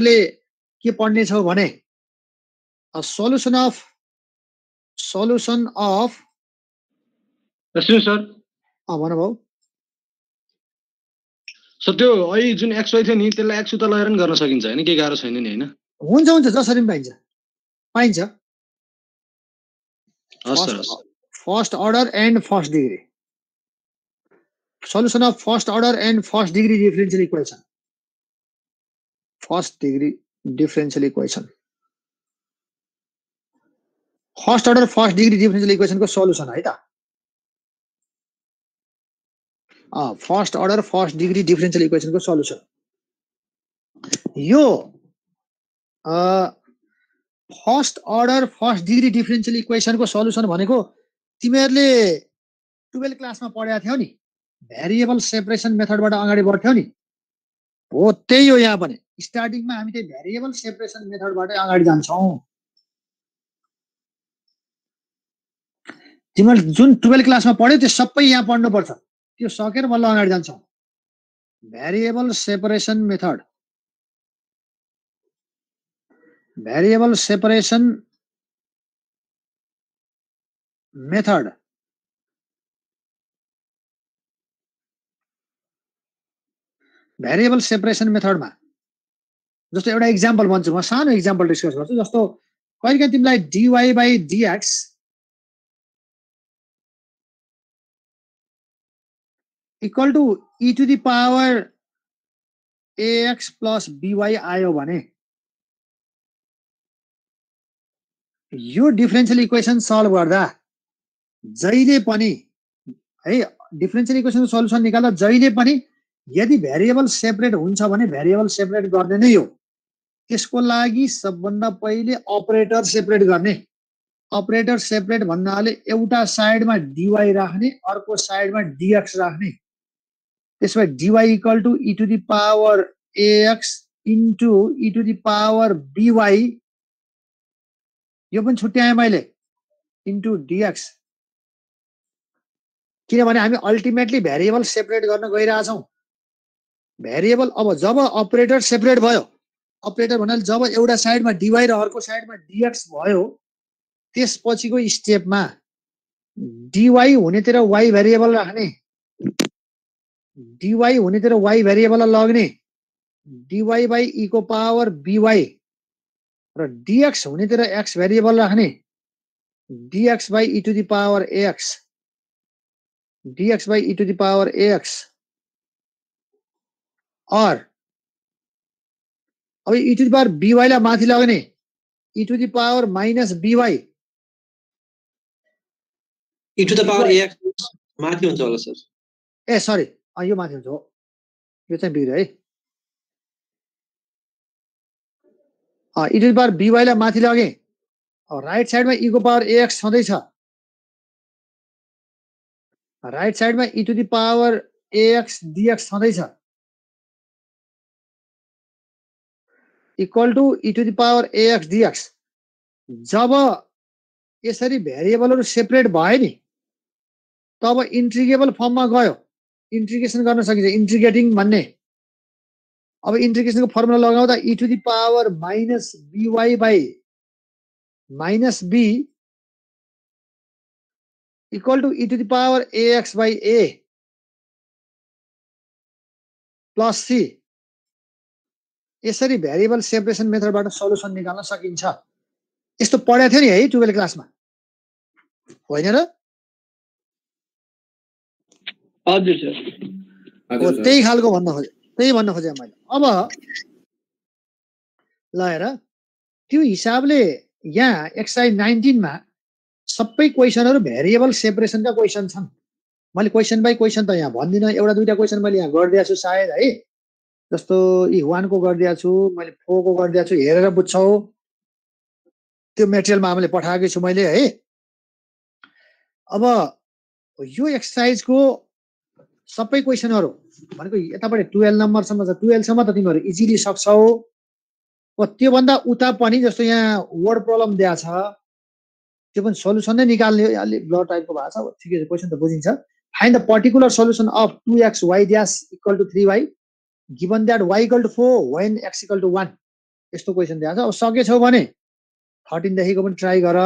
के पढ्नेछौ भने? Solution of solution of sir भन भाउ सर त्यो अहिले जुन एक्स वाइ थियो नि त्यसलाई एक्स उता लगाएर पनि गर्न सकिन्छ होइन? केही गाह्रो छैन नि होइन? हुन्छ हुन्छ जसरी पनि पाइन्छ। पाइन्छ। First order and first degree solution of first order and first degree differential equation first degree differential equation first order first degree differential इक्वेसनको solution है त? First order first degree differential इक्वेसनको solution. यो first order first degree differential इक्वेसनको solution भनेको तिमीहरूले twelve क्लासमा पढेका थियौ नि। Variable separation मेथडबाट अगाडि बढ्थ्यौ नि। हो त्यही हो यहाँ पनि। स्टार्टिङमा हामी त्यही भ्यारिएबल सेपरेसन मेथडबाटै अगाडि जान्छौँ। तिमीहरूले जुन टुवेल्भ क्लासमा पढ्यो त्यो सबै यहाँ पढ्नुपर्छ। त्यो सकेर बल्ल अगाडि जान्छौँ। Variable separation method variable separation method variable separation मेथडमा जस्तो एउटा इक्जाम्पल भन्छु म सानो इक्जाम्पल डिस्कस गर्छु जस्तो कहिलेकाहीँ तिमीलाई dy by dx equal to e to the power ax plus by आयो भने यो डिफरेन्सियल इक्वेसन सल्भ गर्दा जहिले पनि है डिफरेन्सियल इक्वेसनको सल्युसन निकाल्दा जहिले पनि यदि भेरिएबल सेपरेट हुन्छ भने भेरिएबल सेपरेट गर्ने नै हो। त्यसको लागि सबभन्दा पहिले अपरेटर सेपरेट गर्ने। अपरेटर सेपरेट भन्नाले एउटा साइडमा डिवाई राख्ने अर्को साइडमा डिएक्स राख्ने। त्यसो भए dy equal to e to the power ax into e to the power by यो पनि छुट्याएँ मैले। इन्टु डिएक्स किनभने हामी अल्टिमेटली भेरिएबल सेपरेट गर्न गइरहेछौँ। भेरिएबल अब जब अपरेटर सेपरेट भयो अपरेटर भन्नाले जब एउटा साइडमा डिवाई र अर्को साइडमा डिएक्स भयो त्यसपछिको स्टेपमा डिवाई हुनेतिर वाइ भेरिएबल राख्ने डिवाई हुनेतिर वाइ भेरिएबललाई लग्ने डिवाई बाई इको पावर बिवाई र डिएक्स हुनेतिर एक्स भेरिएबल राख्ने dx by e to the power x dx by e to the power x or अब इ टु दि पावर बिवाईलाई माथि लग्ने। E to the power minus by e to the power माथि हुन्छ होला sir. ए sorry. यो माथि हुन्छ हो। यो चाहिँ बिग्रियो है। इ टु दि पावर बिवाईलाई माथि लगे। राइट साइडमा इको पावर एएक्स छँदैछ। राइट साइडमा e to the power ax dx छँदैछ। Equal to e to the power ax dx जब यसरी भेरिएबलहरू सेपरेट भयो नि तब इन्ट्रिगेबल फर्ममा गयो। इन्ट्रिगेसन गर्न सकिन्छ। इन्ट्रिगेटिङ भन्ने। अब इन्ट्रिगेसनको फर्मुला लगाउँदा e to the power minus by by minus b equal to e to the power ax by a plus c यसरी भेरिएबल सेपरेसन मेथडबाट सल्युसन निकाल्न सकिन्छ। यस्तो पढाएको थियो नि है टुवेल्भ क्लासमा होइन र? हजुर सर। हो त्यही खालको भन्न खोजेँ त्यही भन्न खोजेँ मैले। अब ल हेर त्यो हिसाबले यहाँ एक्सआई नाइन्टिनमा सबै क्वेसनहरू भेरिएबल सेपरेसनका क्वेसन छन्। मैले क्वेसन बाई क्वेसन त यहाँ भन्दिनँ एउटा दुइटा क्वेसन मैले यहाँ गरिदिएको छु सायद है। जस्तो यी वानको गरिदिएको छु मैले फोरको गरिदिएको छु हेरेर बुझ्छौ। त्यो मेटेरियलमा हामीले पठाएकै छु मैले है। अब यो एक्सर्साइजको सबै क्वेसनहरू भनेको यतापट्टि टुवेल्भ नम्बरसम्म छ टुवेल्भसम्म त तिमीहरू इजिली सक्छौ। त्योभन्दा उता पनि जस्तो यहाँ वर्ड प्रब्लम दिएको छ त्यो पनि सोल्युसन नै निकाल्ने अलिक ब्लड टाइपको भएको छ। ठिकै छ क्वेसन त बुझिन्छ। Find the particular solution of two x y dash equal to three y. Y equal to 4 when x equal to 1 यस्तो क्वेसन दिएको छ। अब सकेछौ भने थर्टिनदेखिको पनि ट्राई गर।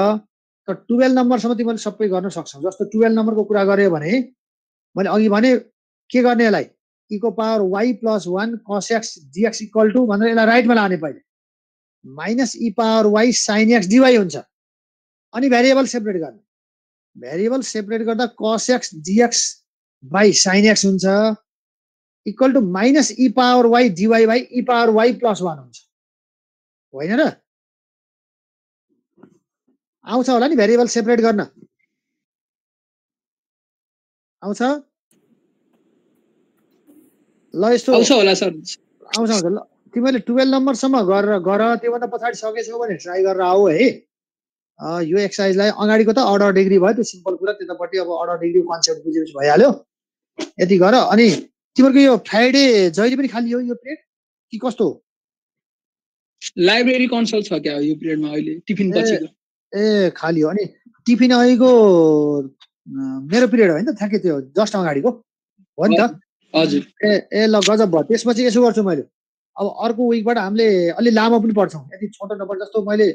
तर टुवेल्भ नम्बरसम्म तिमीले सबै गर्न सक्छौ। जस्तो टुवेल्भ नम्बरको कुरा गऱ्यो भने मैले अघि भने के गर्ने यसलाई? Eco power y plus one cos x dx equal to भनेर यसलाई राइटमा लाने पहिले। Minus e power y sine x dy हुन्छ। अनि भेरिएबल सेपरेट गर्ने। भेरिएबल सेपरेट गर्दा cos x dx by sine x हुन्छ। Equal to minus e power y dy by e power y plus one हुन्छ। होइन र? आउँछ होला नि भेरिएबल सेपरेट गर्न। आउँछ? ल यस्तो आउँछ होला सर। आउँछ आउँछ। ल तिमीले टुवेल्भ नम्बरसम्म गरेर गर। त्योभन्दा पछाडि सकेछौ भने ट्राई गरेर आऊ है। यो एक्सर्साइजलाई अगाडिको त अर्डर डिग्री भयो त्यो सिम्पल कुरा त्यतापट्टि अब अर्डर डिग्री कन्सेप्ट बुझेपछि भइहाल्यो। यति गर। अनि तिमीहरूको यो फ्राइडे जहिले पनि खाली हो यो पिरियड? कि कस्तो हो? लाइब्रेरी कन्सल्ट छ क्या यो पिरियडमा अहिले? टिफिन ए, पछिको। ए खाली हो अनि टिफिन अहिलेको मेरो पिरियड होइन त ठ्याक्कै त्यो जस्ट अगाडिको। हो नि त? हजुर ए ए ल गजब भयो। त्यसपछि यसो गर्छु मैले। अब अर्को विकबाट हामीले अलि लामो पनि पढ्छौँ। यति छोटो नपढ जस्तो मैले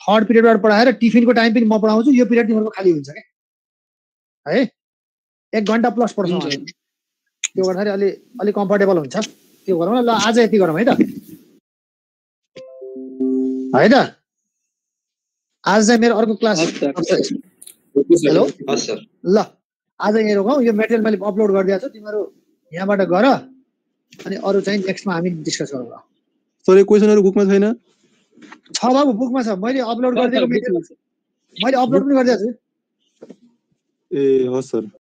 थर्ड पिरियडबाट पढाएर टिफिनको टाइम पनि म पढाउँछु। यो पिरियड तिमीहरूको खाली हुन्छ क्या? है? एक घन्टा प्लस पढ्छौँ त्यो गर्दाखेरि अलि अलिक कम्फर्टेबल हुन्छ। त्यो गरौँ न ल आज यति गरौँ है त। है त आज चाहिँ मेरो अर्को क्लास हेलो? हस् सर। ल आज यहाँ रोकौँ। यो मेटेरियल मैले अपलोड गरिदिएको छु। तिमीहरू यहाँबाट गर। अनि अरू चाहिँ नेक्स्टमा हामी डिस्कस गरौँ सर क्वेसनहरू बुकमा छैन? छ बाबु बुकमा छ। मैले अपलोड गरिदिएको मेटेरियल मैले अपलोड पनि गरिदिएको छु। ए हस् सर।